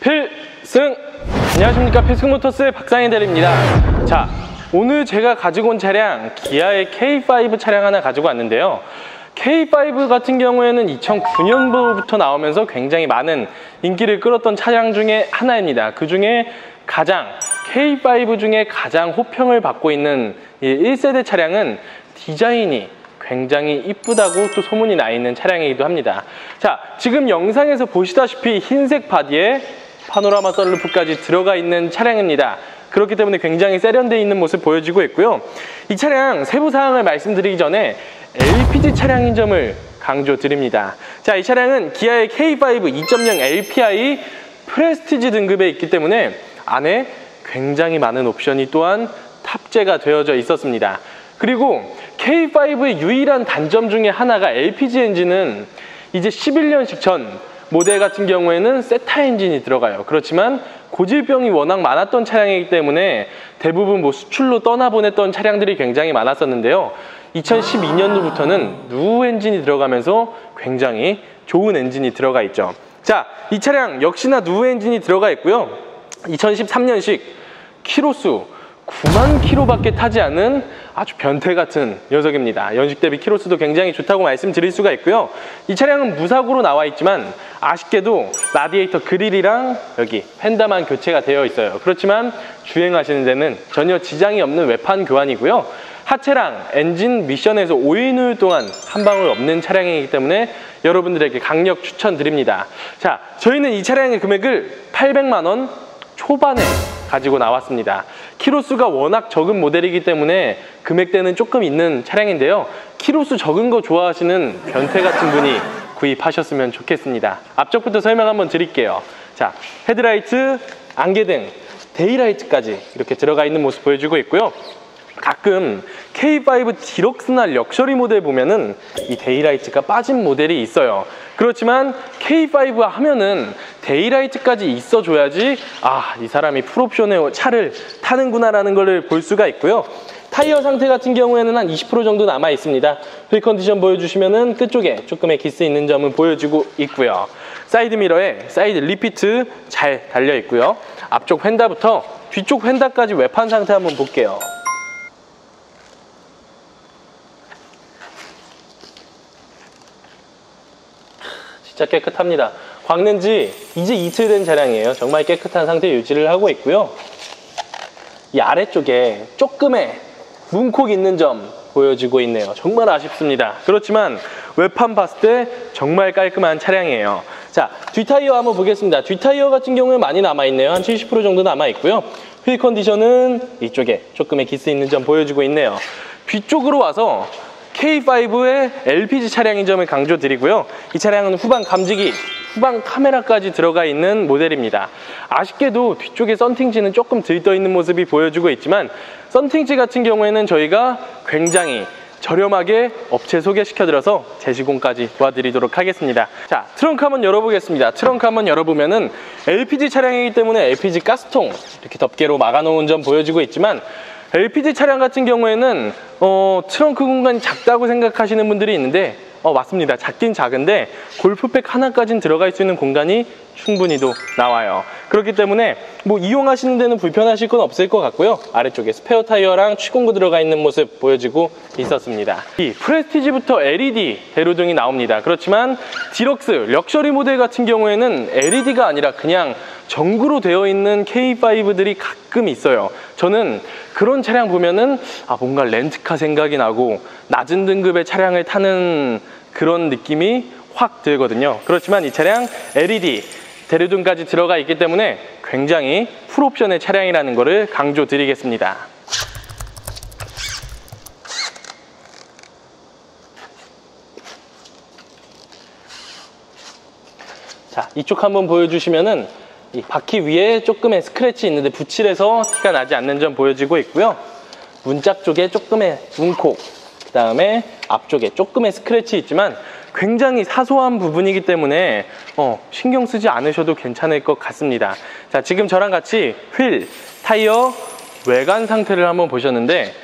필승! 안녕하십니까 필승모터스의 박상현 대리입니다. 자, 오늘 제가 가지고 온 차량 기아의 K5 차량 하나 가지고 왔는데요. K5 같은 경우에는 2009년부터 나오면서 굉장히 많은 인기를 끌었던 차량 중에 하나입니다. 그 중에 가장 K5 중에 가장 호평을 받고 있는 이 1세대 차량은 디자인이 굉장히 이쁘다고 또 소문이 나 있는 차량이기도 합니다. 자, 지금 영상에서 보시다시피 흰색 바디에 파노라마 썰루프까지 들어가 있는 차량입니다. 그렇기 때문에 굉장히 세련되어 있는 모습 보여지고 있고요. 이 차량 세부 사항을 말씀드리기 전에 LPG 차량인 점을 강조드립니다. 자, 이 차량은 기아의 K5 2.0 LPI 프레스티지 등급에 있기 때문에 안에 굉장히 많은 옵션이 또한 탑재가 되어져 있었습니다. 그리고 K5의 유일한 단점 중에 하나가 LPG 엔진은 이제 11년식 전 모델 같은 경우에는 세타 엔진이 들어가요. 그렇지만 고질병이 워낙 많았던 차량이기 때문에 대부분 뭐 수출로 떠나보냈던 차량들이 굉장히 많았었는데요. 2012년도부터는 누 엔진이 들어가면서 굉장히 좋은 엔진이 들어가 있죠. 자, 이 차량 역시나 누 엔진이 들어가 있고요. 2013년식 키로수 9만 킬로밖에 타지 않은 아주 변태 같은 녀석입니다. 연식 대비 키로수도 굉장히 좋다고 말씀드릴 수가 있고요. 이 차량은 무사고로 나와 있지만 아쉽게도 라디에이터 그릴이랑 여기 펜다만 교체가 되어 있어요. 그렇지만 주행하시는 데는 전혀 지장이 없는 외판 교환이고요. 하체랑 엔진 미션에서 5인 동안 한 방울 없는 차량이기 때문에 여러분들에게 강력 추천드립니다. 자, 저희는 이 차량의 금액을 800만 원 초반에 가지고 나왔습니다. 키로수가 워낙 적은 모델이기 때문에 금액대는 조금 있는 차량인데요. 키로수 적은 거 좋아하시는 변태 같은 분이 구입하셨으면 좋겠습니다. 앞쪽부터 설명 한번 드릴게요. 자, 헤드라이트, 안개등, 데이라이트까지 이렇게 들어가 있는 모습 보여주고 있고요. 가끔 K5 디럭스나 럭셔리 모델 보면은 이 데이라이트가 빠진 모델이 있어요. 그렇지만 K5 하면은 데이라이트까지 있어줘야지 아, 이 사람이 풀옵션의 차를 타는구나 라는 걸 볼 수가 있고요. 타이어 상태 같은 경우에는 한 20% 정도 남아 있습니다. 휠 컨디션 보여주시면은 끝쪽에 조금의 기스 있는 점은 보여주고 있고요. 사이드 미러에 사이드 리피트 잘 달려 있고요. 앞쪽 휀다부터 뒤쪽 휀다까지 외판 상태 한번 볼게요. 진짜 깨끗합니다. 광낸 지 이제 이틀 된 차량이에요. 정말 깨끗한 상태 유지를 하고 있고요. 이 아래쪽에 조금의 문콕 있는 점 보여지고 있네요. 정말 아쉽습니다. 그렇지만 외판 봤을 때 정말 깔끔한 차량이에요. 자, 뒷타이어 한번 보겠습니다. 뒷타이어 같은 경우에 많이 남아있네요. 한 70% 정도 남아있고요. 휠 컨디션은 이쪽에 조금의 기스 있는 점 보여주고 있네요. 뒤쪽으로 와서 K5의 LPG 차량인 점을 강조드리고요. 이 차량은 후방 감지기, 후방 카메라까지 들어가 있는 모델입니다. 아쉽게도 뒤쪽에 썬팅지는 조금 들떠 있는 모습이 보여주고 있지만 썬팅지 같은 경우에는 저희가 굉장히 저렴하게 업체 소개시켜드려서 재시공까지 도와드리도록 하겠습니다. 자, 트렁크 한번 열어보겠습니다. 트렁크 한번 열어보면은 LPG 차량이기 때문에 LPG 가스통 이렇게 덮개로 막아놓은 점 보여지고 있지만 LPG 차량 같은 경우에는 어, 트렁크 공간이 작다고 생각하시는 분들이 있는데 어, 맞습니다. 작긴 작은데 골프백 하나까지는 들어갈 수 있는 공간이 충분히도 나와요. 그렇기 때문에 뭐 이용하시는 데는 불편하실 건 없을 것 같고요. 아래쪽에 스페어 타이어랑 치공구 들어가 있는 모습 보여지고 있었습니다. 이 프레스티지부터 LED 데루등이 나옵니다. 그렇지만 디럭스, 럭셔리 모델 같은 경우에는 LED가 아니라 그냥 전구로 되어 있는 K5들이 가끔 있어요. 저는 그런 차량 보면은 아 뭔가 렌트카 생각이 나고 낮은 등급의 차량을 타는 그런 느낌이 확 들거든요. 그렇지만 이 차량 LED 대류등까지 들어가 있기 때문에 굉장히 풀옵션의 차량이라는 것을 강조드리겠습니다. 자, 이쪽 한번 보여주시면은 이 바퀴 위에 조금의 스크래치 있는데 붙일해서 티가 나지 않는 점 보여지고 있고요. 문짝 쪽에 조금의 문콕, 그 다음에 앞쪽에 조금의 스크래치 있지만 굉장히 사소한 부분이기 때문에 어, 신경 쓰지 않으셔도 괜찮을 것 같습니다. 자, 지금 저랑 같이 휠, 타이어, 외관 상태를 한번 보셨는데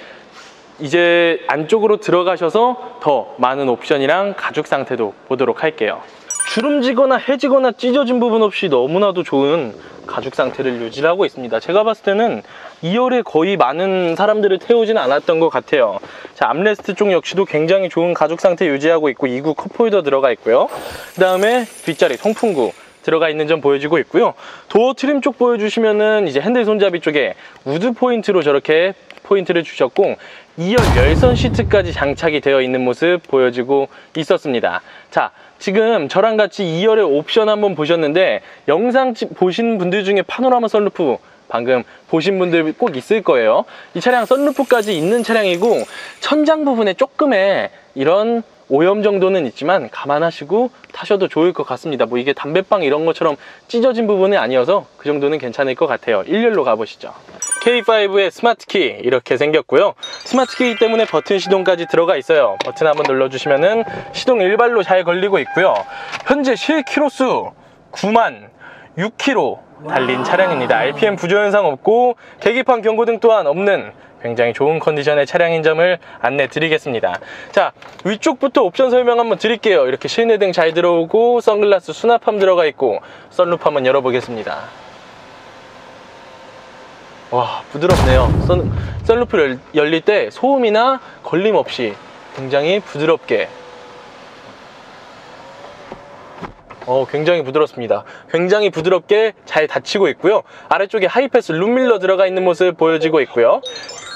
이제 안쪽으로 들어가셔서 더 많은 옵션이랑 가죽 상태도 보도록 할게요. 주름지거나 해지거나 찢어진 부분 없이 너무나도 좋은 가죽 상태를 유지하고 있습니다. 제가 봤을 때는 2열에 거의 많은 사람들을 태우지는 않았던 것 같아요. 자 암레스트 쪽 역시도 굉장히 좋은 가죽 상태 유지하고 있고 2구 컵홀더 들어가 있고요. 그 다음에 뒷자리 통풍구 들어가 있는 점 보여지고 있고요. 도어 트림 쪽 보여주시면은 이제 핸들 손잡이 쪽에 우드 포인트로 저렇게 포인트를 주셨고 2열 열선 시트까지 장착이 되어 있는 모습 보여지고 있었습니다. 자 지금 저랑 같이 2열의 옵션 한번 보셨는데 영상 보신 분들 중에 파노라마 썬루프 방금 보신 분들 꼭 있을 거예요. 이 차량 썬루프까지 있는 차량이고 천장 부분에 조금의 이런 오염 정도는 있지만 감안하시고 타셔도 좋을 것 같습니다. 뭐 이게 담배빵 이런 것처럼 찢어진 부분이 아니어서 그 정도는 괜찮을 것 같아요. 1열로 가보시죠 K5의 스마트키 이렇게 생겼고요. 스마트키 때문에 버튼 시동까지 들어가 있어요. 버튼 한번 눌러주시면 시동 일발로 잘 걸리고 있고요. 현재 실키로수 9만 6km 달린 차량입니다. RPM 부조 현상 없고 계기판 경고등 또한 없는 굉장히 좋은 컨디션의 차량인 점을 안내 드리겠습니다. 자 위쪽부터 옵션 설명 한번 드릴게요. 이렇게 실내등 잘 들어오고 선글라스 수납함 들어가 있고 썬루프 한번 열어보겠습니다 와 부드럽네요 선, 썬루프를 열릴 때 소음이나 걸림 없이 굉장히 부드럽게 어, 굉장히 부드럽습니다. 굉장히 부드럽게 잘 닫히고 있고요. 아래쪽에 하이패스 룸밀러 들어가 있는 모습 보여지고 있고요.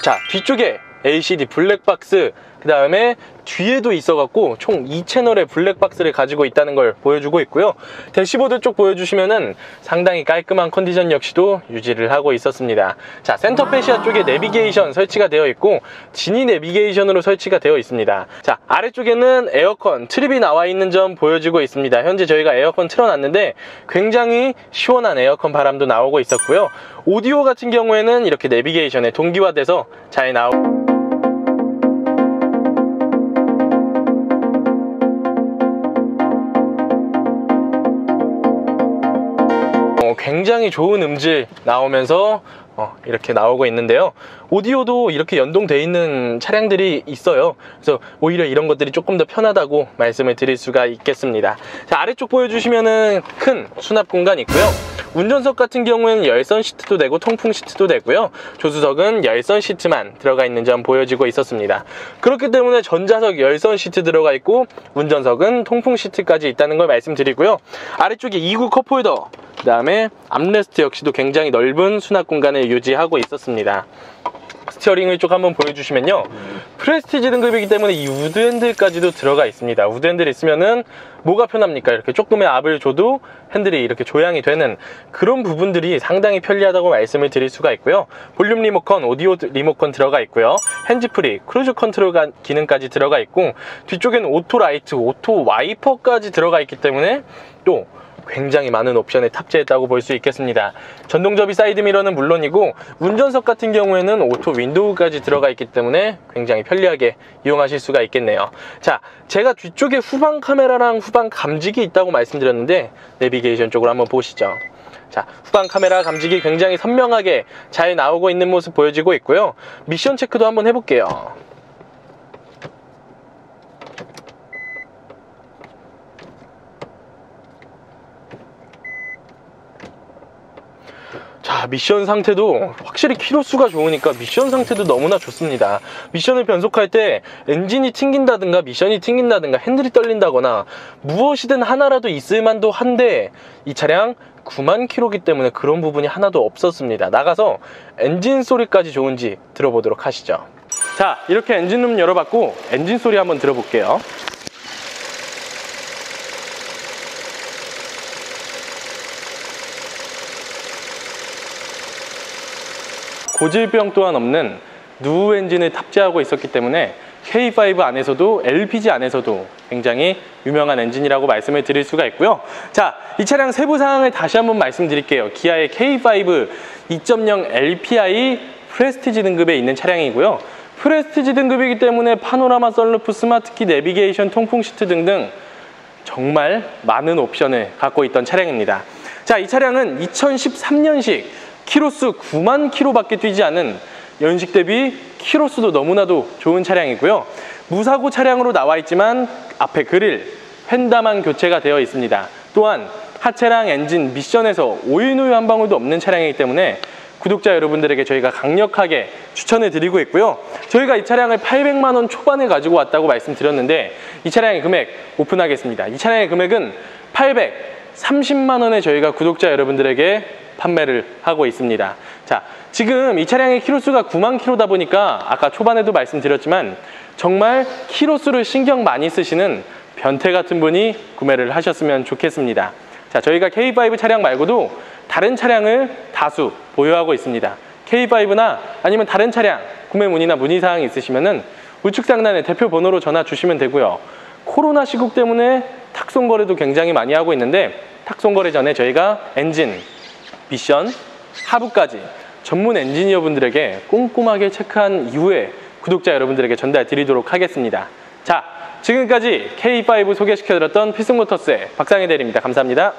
자 뒤쪽에 LCD 블랙박스 그 다음에 뒤에도 있어갖고 총 2채널의 블랙박스를 가지고 있다는 걸 보여주고 있고요. 대시보드 쪽 보여주시면은 상당히 깔끔한 컨디션 역시도 유지를 하고 있었습니다. 자 센터 페시아 쪽에 내비게이션 설치가 되어 있고 지니 내비게이션으로 설치가 되어 있습니다. 자 아래쪽에는 에어컨 트립이 나와 있는 점 보여지고 있습니다. 현재 저희가 에어컨 틀어놨는데 굉장히 시원한 에어컨 바람도 나오고 있었고요. 오디오 같은 경우에는 이렇게 내비게이션에 동기화돼서 잘 나오고 굉장히 좋은 음질 나오면서 어, 이렇게 나오고 있는데요. 오디오도 이렇게 연동되어 있는 차량들이 있어요. 그래서 오히려 이런 것들이 조금 더 편하다고 말씀을 드릴 수가 있겠습니다. 자 아래쪽 보여주시면은 큰 수납 공간이 있고요 운전석 같은 경우에는 열선 시트도 되고 통풍 시트도 되고요. 조수석은 열선 시트만 들어가 있는 점 보여지고 있었습니다. 그렇기 때문에 전자석 열선 시트 들어가 있고 운전석은 통풍 시트까지 있다는 걸 말씀드리고요. 아래쪽에 2구 컵홀더 그 다음에 암레스트 역시도 굉장히 넓은 수납 공간을 유지하고 있었습니다. 스티어링 휠 쪽 한번 보여주시면요. 프레스티지 등급이기 때문에 이 우드핸들까지도 들어가 있습니다. 우드핸들 있으면은 뭐가 편합니까? 이렇게 조금의 압을 줘도 핸들이 이렇게 조향이 되는 그런 부분들이 상당히 편리하다고 말씀을 드릴 수가 있고요. 볼륨 리모컨, 오디오 리모컨 들어가 있고요. 핸즈프리, 크루즈 컨트롤 기능까지 들어가 있고 뒤쪽에는 오토 라이트, 오토 와이퍼까지 들어가 있기 때문에 또 굉장히 많은 옵션을 탑재했다고 볼 수 있겠습니다. 전동접이 사이드미러는 물론이고 운전석 같은 경우에는 오토 윈도우까지 들어가 있기 때문에 굉장히 편리하게 이용하실 수가 있겠네요. 자 제가 뒤쪽에 후방 카메라랑 후방 감지기 있다고 말씀드렸는데 내비게이션 쪽으로 한번 보시죠. 자 후방 카메라 감지기 굉장히 선명하게 잘 나오고 있는 모습 보여지고 있고요. 미션 체크도 한번 해볼게요 자 미션 상태도 확실히 키로수가 좋으니까 미션 상태도 너무나 좋습니다. 미션을 변속할 때 엔진이 튕긴다든가 미션이 튕긴다든가 핸들이 떨린다거나 무엇이든 하나라도 있을 만도 한데 이 차량 9만 킬로기 때문에 그런 부분이 하나도 없었습니다. 나가서 엔진 소리까지 좋은지 들어보도록 하시죠. 자 이렇게 엔진룸 열어봤고 엔진 소리 한번 들어볼게요 고질병 또한 없는 누우 엔진을 탑재하고 있었기 때문에 K5 안에서도 LPG 안에서도 굉장히 유명한 엔진이라고 말씀을 드릴 수가 있고요. 자, 이 차량 세부 사항을 다시 한번 말씀드릴게요. 기아의 K5 2.0 LPI 프레스티지 등급에 있는 차량이고요. 프레스티지 등급이기 때문에 파노라마 썬루프 스마트키 내비게이션 통풍 시트 등등 정말 많은 옵션을 갖고 있던 차량입니다. 자, 이 차량은 2013년식 키로수 9만 키로밖에 뛰지 않은 연식 대비 키로수도 너무나도 좋은 차량이고요 무사고 차량으로 나와 있지만 앞에 그릴 펜다만 교체가 되어 있습니다. 또한 하체랑 엔진, 미션에서 오일누유 한 방울도 없는 차량이기 때문에 구독자 여러분들에게 저희가 강력하게 추천해 드리고 있고요. 저희가 이 차량을 800만 원 초반에 가지고 왔다고 말씀드렸는데 이 차량의 금액 오픈하겠습니다. 이 차량의 금액은 830만 원에 저희가 구독자 여러분들에게 판매를 하고 있습니다. 자, 지금 이 차량의 키로수가 9만 킬로다 보니까 아까 초반에도 말씀드렸지만 정말 키로수를 신경 많이 쓰시는 변태 같은 분이 구매를 하셨으면 좋겠습니다. 자, 저희가 K5 차량 말고도 다른 차량을 다수 보유하고 있습니다. K5나 아니면 다른 차량 구매 문의나 문의 사항이 있으시면은 우측 상단에 대표 번호로 전화 주시면 되고요. 코로나 시국 때문에 탁송 거래도 굉장히 많이 하고 있는데 탁송 거래 전에 저희가 엔진, 미션, 하부까지 전문 엔지니어 분들에게 꼼꼼하게 체크한 이후에 구독자 여러분들에게 전달 드리도록 하겠습니다. 자, 지금까지 K5 소개시켜드렸던 필승모터스의 박상희 대리입니다. 감사합니다.